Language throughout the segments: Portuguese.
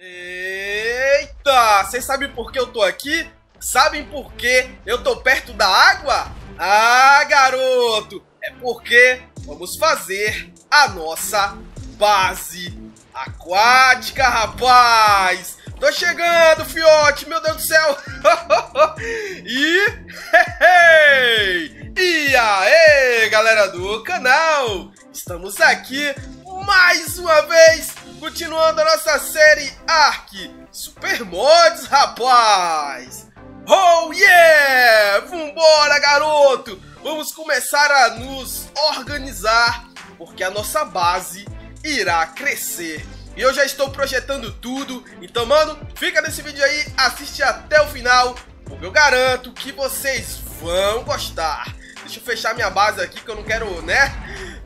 Eita! Vocês sabem por que eu tô aqui? Sabem por que eu tô perto da água? Ah, garoto! É porque vamos fazer a nossa base aquática, rapaz! Tô chegando, fiote! Meu Deus do céu! e... e aí, galera do canal! Estamos aqui mais uma vez, continuando a nossa série Ark Super Mods, rapaz! Oh yeah! Vambora, garoto! Vamos começar a nos organizar, porque a nossa base irá crescer. E eu já estou projetando tudo, então, mano, fica nesse vídeo aí, assiste até o final, porque eu garanto que vocês vão gostar. Deixa eu fechar minha base aqui, que eu não quero, né,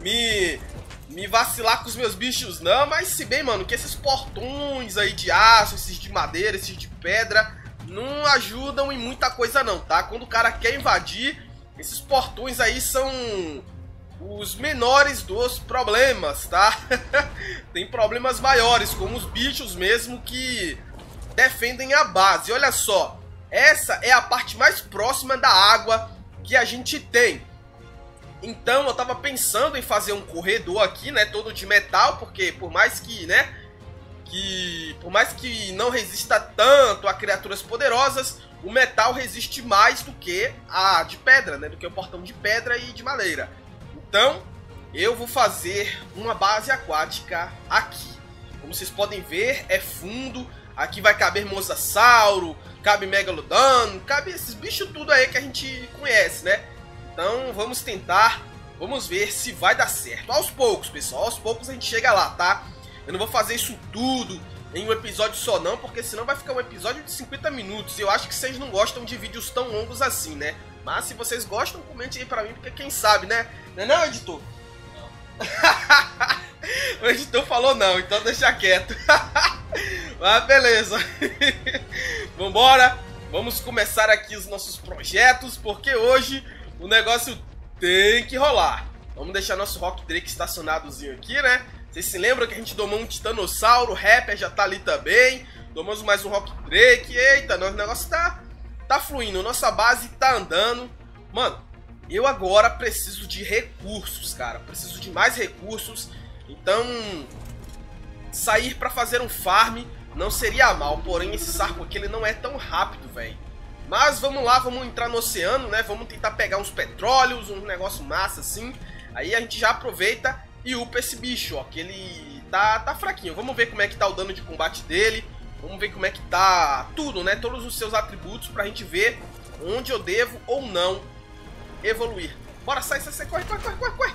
me me vacilar com os meus bichos não, mas se bem, mano, que esses portões aí de aço, esses de madeira, esses de pedra, não ajudam em muita coisa não, tá? Quando o cara quer invadir, esses portões aí são os menores dos problemas, tá? Tem problemas maiores, como os bichos mesmo que defendem a base. Olha só, essa é a parte mais próxima da água que a gente tem. Então eu tava pensando em fazer um corredor aqui, né, todo de metal, porque por mais que, né, que por mais que não resista tanto a criaturas poderosas, o metal resiste mais do que a de pedra, né, do que o portão de pedra e de madeira. Então, eu vou fazer uma base aquática aqui. Como vocês podem ver, é fundo, aqui vai caber mosasauro, cabe megalodon, cabe esses bichos tudo aí que a gente conhece, né? Então vamos tentar, vamos ver se vai dar certo. Aos poucos, pessoal, aos poucos a gente chega lá, tá? Eu não vou fazer isso tudo em um episódio só não, porque senão vai ficar um episódio de 50 minutos. Eu acho que vocês não gostam de vídeos tão longos assim, né? Mas se vocês gostam, comente aí pra mim, porque quem sabe, né? Não é não, editor? Não. o editor falou não, então deixa quieto. Mas beleza. Vambora. Vamos começar aqui os nossos projetos, porque hoje o negócio tem que rolar. Vamos deixar nosso Rock Drake estacionadozinho aqui, né? Vocês se lembram que a gente domou um Titanossauro, o Rapper já tá ali também. Domamos mais um Rock Drake. Eita, nosso negócio tá, tá fluindo, nossa base tá andando. Mano, eu agora preciso de recursos, cara. Preciso de mais recursos. Então, sair para fazer um farm não seria mal. Porém, esse sarco aqui ele não é tão rápido, velho. Mas vamos lá, vamos entrar no oceano, né? Vamos tentar pegar uns petróleos, um negócio massa assim. Aí a gente já aproveita e upa esse bicho, ó, que ele tá, tá fraquinho. Vamos ver como é que tá o dano de combate dele. Vamos ver como é que tá tudo, né? Todos os seus atributos pra gente ver onde eu devo ou não evoluir. Bora, sai, sai, sai, corre, corre, corre, corre, corre.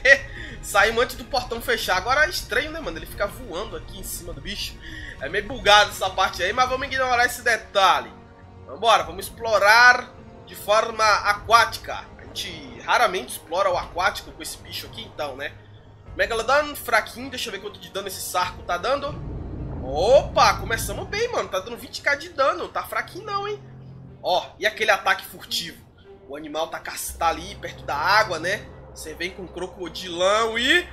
Saímos antes do portão fechar. Agora é estranho, né, mano? Ele fica voando aqui em cima do bicho. É meio bugado essa parte aí, mas vamos ignorar esse detalhe. Vambora, vamos explorar de forma aquática. A gente raramente explora o aquático com esse bicho aqui, então, né? Megalodon, fraquinho. Deixa eu ver quanto de dano esse sarco tá dando. Opa, começamos bem, mano. Tá dando 20k de dano. Tá fraquinho não, hein? Ó, e aquele ataque furtivo? O animal tá, tá ali perto da água, né? Você vem com um crocodilão e...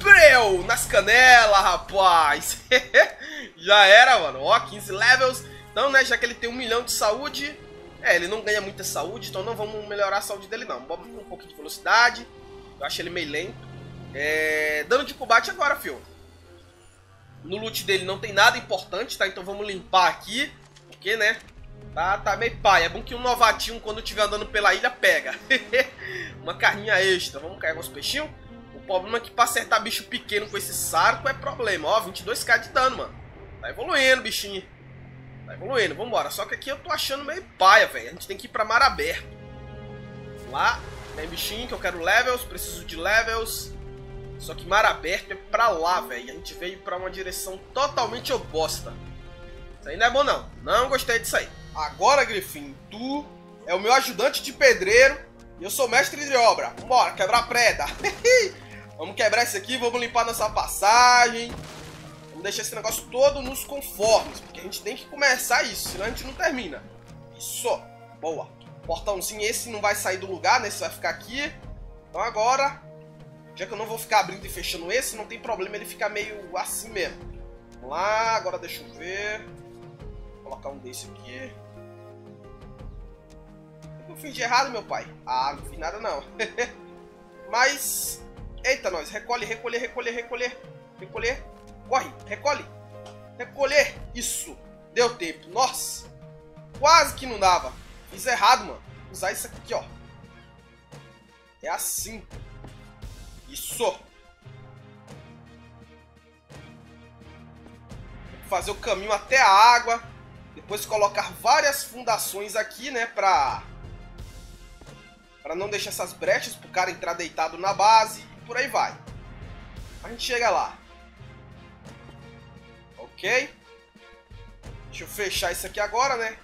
Breu! Nas canelas, rapaz! Já era, mano. Ó, 15 levels. Então, né, já que ele tem um milhão de saúde, é, ele não ganha muita saúde, então não vamos melhorar a saúde dele não. Vamos um pouco de velocidade, eu acho ele meio lento. É, dano de combate agora, fio. No loot dele não tem nada importante, tá? Então vamos limpar aqui, porque, né, tá, tá meio pai. É bom que um novatinho, quando estiver andando pela ilha, pega. Uma carninha extra. Vamos carregar os peixinhos. O problema é que pra acertar bicho pequeno com esse sarco é problema. Ó, 22k de dano, mano. Tá evoluindo, bichinho. Tá evoluindo, vambora. Só que aqui eu tô achando meio paia, velho. A gente tem que ir pra mar aberto. Lá, tem bichinho que eu quero levels, preciso de levels. Só que mar aberto é pra lá, velho. A gente veio pra uma direção totalmente oposta. Isso aí não é bom, não. Não gostei disso aí. Agora, Griffin, tu é o meu ajudante de pedreiro e eu sou mestre de obra. Vambora, quebrar preda. vamos quebrar isso aqui, vamos limpar nossa passagem. Deixar esse negócio todo nos conformes, porque a gente tem que começar isso, senão a gente não termina. Isso, boa. Portãozinho esse não vai sair do lugar, né? Esse vai ficar aqui. Então agora, já que eu não vou ficar abrindo e fechando esse, não tem problema ele ficar meio assim mesmo. Vamos lá, agora deixa eu ver. Vou colocar um desse aqui. O que eu fiz de errado, meu pai? Ah, não fiz nada não. Mas... Eita, nós. Recolhe, recolher, recolher, recolher. Recolher. Corre, recolhe. Recolher. Isso. Deu tempo. Nossa. Quase que não dava. Fiz errado, mano. Usar isso aqui, ó. É assim. Isso. Fazer o caminho até a água. Depois colocar várias fundações aqui, né? Pra... Pra não deixar essas brechas pro cara entrar deitado na base. E por aí vai. A gente chega lá. Deixa eu fechar isso aqui agora, né?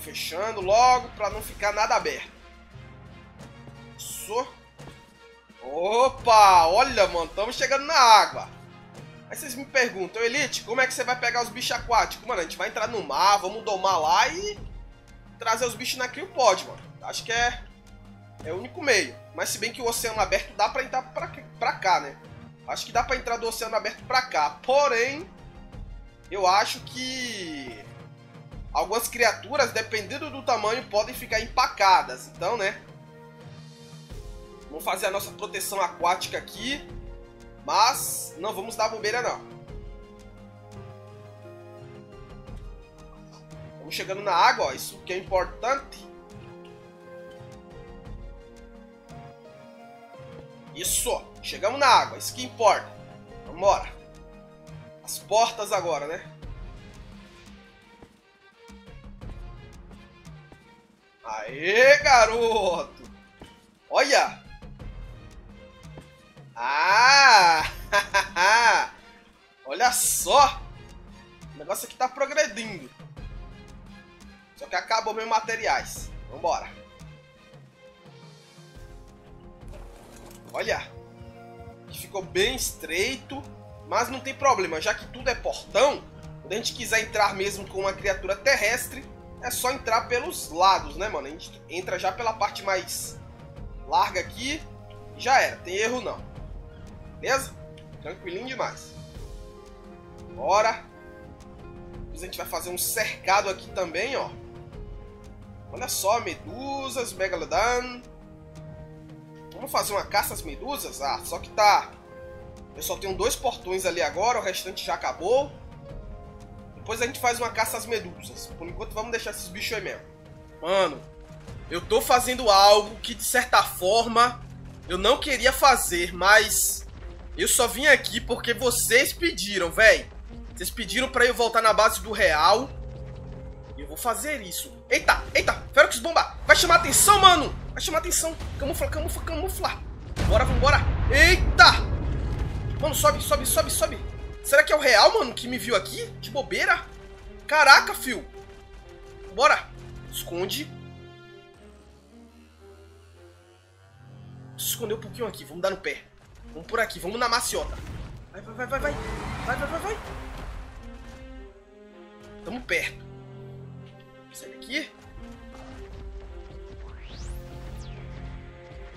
fechando logo para não ficar nada aberto. Isso. Opa, olha, mano, estamos chegando na água. Aí vocês me perguntam, Elite, como é que você vai pegar os bichos aquáticos? Mano, a gente vai entrar no mar, vamos domar lá e trazer os bichos na pode, mano. Acho que é, é o único meio. Mas se bem que o oceano aberto dá pra entrar pra, pra cá, né? Acho que dá pra entrar do oceano aberto pra cá. Porém, eu acho que Algumas criaturas, dependendo do tamanho, podem ficar empacadas. Então, né? Vamos fazer a nossa proteção aquática aqui. Mas não vamos dar bobeira, não. Vamos chegando na água, ó. Isso que é importante. Isso, chegamos na água, isso que importa. Vambora. As portas agora, né? Aê, garoto! Olha! Ah! Olha só! O negócio aqui tá progredindo. Só que acabou meus materiais. Vambora. Olha! Ficou bem estreito. Mas não tem problema, já que tudo é portão. Quando a gente quiser entrar mesmo com uma criatura terrestre, é só entrar pelos lados, né, mano? A gente entra já pela parte mais larga aqui e já era. Tem erro não. Beleza? Tranquilinho demais. Bora. Depois a gente vai fazer um cercado aqui também, ó. Olha só, medusas, megalodon. Vamos fazer uma caça às medusas? Ah, só que tá... Eu só tenho dois portões ali agora, o restante já acabou. Depois a gente faz uma caça às medusas. Por enquanto vamos deixar esses bichos aí mesmo. Mano, eu tô fazendo algo que de certa forma eu não queria fazer, mas eu só vim aqui porque vocês pediram, velho. Vocês pediram pra eu voltar na base do real. E eu vou fazer isso. Eita, eita, Ferox bomba. Vai chamar atenção, mano. Vai chamar atenção. Camufla, camufla, camufla. Bora, vambora. Eita. Mano, sobe, sobe, sobe, sobe. Será que é o real, mano, que me viu aqui? De bobeira? Caraca, fio. Bora. Esconde. Se esconder um pouquinho aqui. Vamos dar no pé. Vamos por aqui. Vamos na maciota. Vai, vai, vai, vai, vai. Vai, vai, vai, vai. Tamo perto. Sai daqui.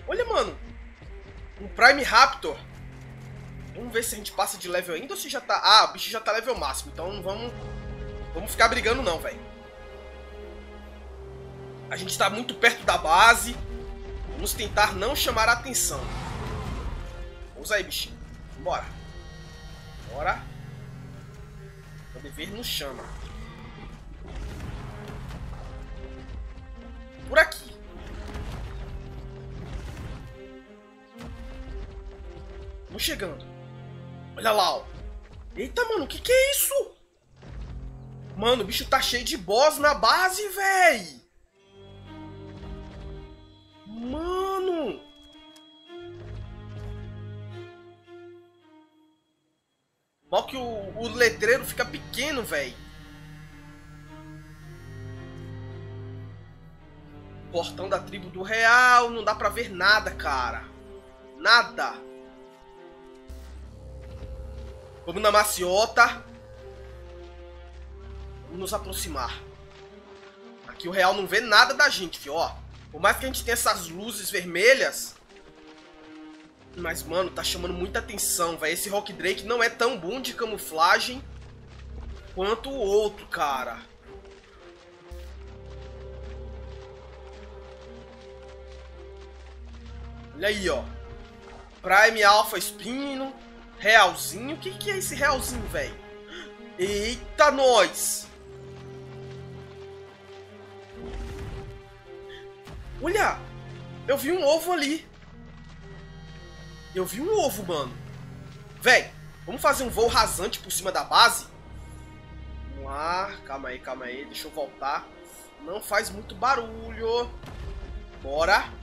Olha, mano. Um Prime Raptor. Vamos ver se a gente passa de level ainda ou se já tá... Ah, o bicho já tá level máximo, então não vamos... Vamos ficar brigando não, velho. A gente tá muito perto da base. Vamos tentar não chamar a atenção. Vamos aí, bichinho. Bora. Bora. O dever nos chama. Por aqui. Vamos chegando. Olha lá, ó. Eita, mano, o que que é isso? Mano, o bicho tá cheio de boss na base, véi. Mano. Mal que o, o letreiro fica pequeno, véi. Portão da tribo do real, não dá pra ver nada, cara. Nada. Vamos na maciota. Vamos nos aproximar. Aqui o real não vê nada da gente, fio. Ó, por mais que a gente tenha essas luzes vermelhas, Mas, mano, tá chamando muita atenção, velho. Esse Rock Drake não é tão bom de camuflagem quanto o outro, cara. Olha aí, ó. Prime Alpha Espino. Realzinho. O que, que é esse realzinho, velho? Eita, nós! Olha! Eu vi um ovo ali. Eu vi um ovo, mano. Véi, vamos fazer um voo rasante por cima da base? Vamos lá. Calma aí, calma aí. Deixa eu voltar. Não faz muito barulho. Bora.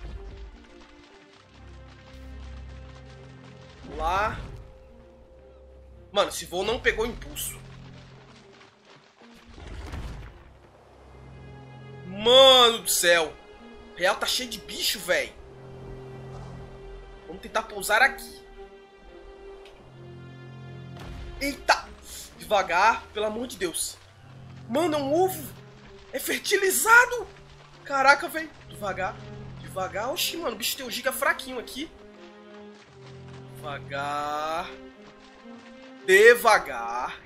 Lá. Mano, esse voo não pegou impulso. Mano do céu. Real tá cheio de bicho, velho. Vamos tentar pousar aqui. Eita! Devagar, pelo amor de Deus. Mano, é um ovo. É fertilizado. Caraca, velho. Devagar. Devagar. Oxi, mano. O bicho tem um giga fraquinho aqui. Devagar. Devagar.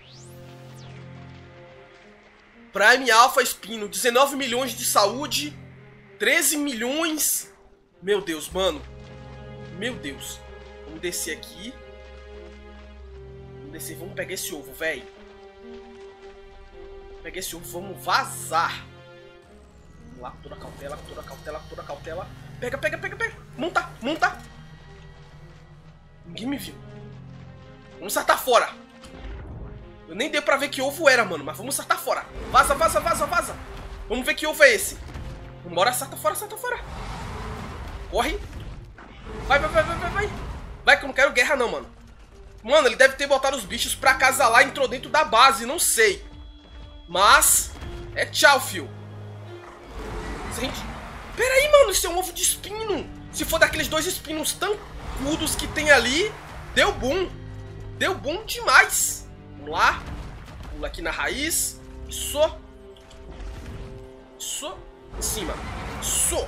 Prime Alpha Espino. 19 milhões de saúde. 13 milhões. Meu Deus, mano. Meu Deus. Vamos descer aqui. Vamos descer. Vamos pegar esse ovo, velho. Pegar esse ovo. Vamos vazar. Vamos lá, toda cautela, toda cautela, toda cautela. Pega, pega, pega, pega. Monta, monta. Ninguém me viu. Vamos saltar fora. Eu nem dei pra ver que ovo era, mano. Mas vamos saltar fora. Vaza, vaza, vaza, vaza. Vamos ver que ovo é esse. Vambora, salta fora, salta fora. Corre. Vai, vai, vai, vai, vai, vai. Vai que eu não quero guerra não, mano. Mano, ele deve ter botado os bichos pra lá e entrou dentro da base, não sei. Mas, é tchau, fio. Gente, pera aí, mano, isso é um ovo de espino. Se for daqueles dois espinos tancudos que tem ali, deu boom. Deu boom demais. Vamos lá. Pula aqui na raiz. Isso. Isso. Em cima. Isso.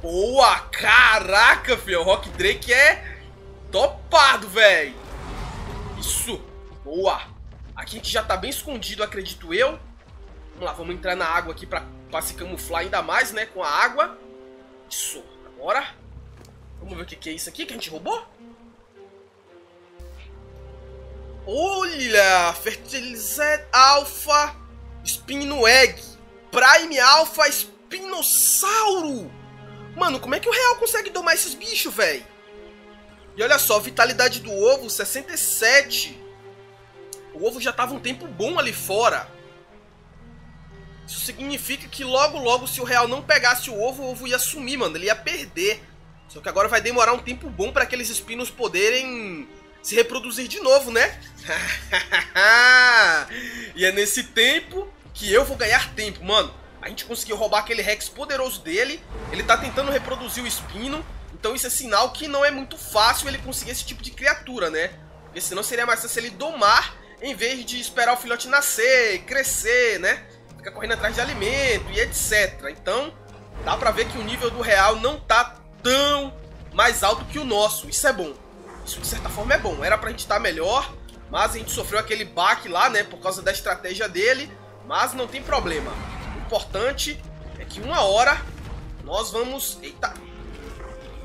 Boa! Caraca, filho. O Rock Drake é topado, velho. Isso. Boa. Aqui a gente já tá bem escondido, acredito eu. Vamos lá, vamos entrar na água aqui pra, pra se camuflar ainda mais, né? Com a água. Isso. Agora. Vamos ver o que, que é isso aqui que a gente roubou. Olha! Fertilized Alpha Spino Egg. Prime Alpha Espinossauro. Mano, como é que o Real consegue domar esses bichos, velho? E olha só, vitalidade do ovo, 67. O ovo já tava um tempo bom ali fora. Isso significa que logo, logo, se o Real não pegasse o ovo, o ovo ia sumir, mano. Ele ia perder. Só que agora vai demorar um tempo bom para aqueles espinos poderem se reproduzir de novo, né? e é nesse tempo que eu vou ganhar tempo, mano. A gente conseguiu roubar aquele Rex poderoso dele. Ele tá tentando reproduzir o espino. Então isso é sinal que não é muito fácil ele conseguir esse tipo de criatura, né? Porque senão seria mais fácil ele domar em vez de esperar o filhote nascer, crescer, né? Ficar correndo atrás de alimento e etc. Então, dá pra ver que o nível do real não tá tão mais alto que o nosso. Isso é bom. Isso de certa forma é bom. Era pra gente estar melhor, mas a gente sofreu aquele baque lá, né? Por causa da estratégia dele. Mas não tem problema importante é que uma hora nós vamos... Eita!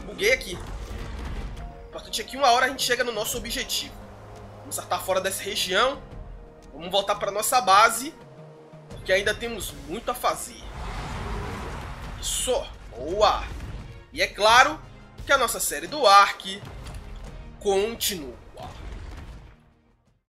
Buguei aqui. O importante é que uma hora a gente chega no nosso objetivo. Vamos saltar fora dessa região. Vamos voltar para nossa base. Porque ainda temos muito a fazer. Isso! Boa! E é claro que a nossa série do Ark continua.